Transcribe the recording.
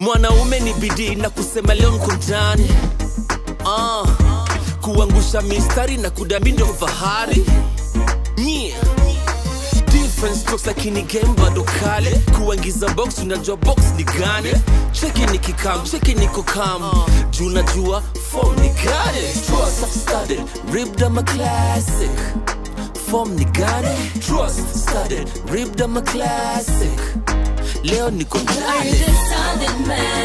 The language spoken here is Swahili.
mwanaume ni bidii na kusema leo nko ndani. Uh, kuangusha mistari na kudamindo fahari. Yeah. strokes lakini game bado kale kuangiza box unajua box ni gani? Cheki nikikam cheki niko kam juu najua form ni gani? Trust I've studied ripped I'm a classic. Form ni gani? Trust studied rip I'm a classic real nigga. Are you the sounded man?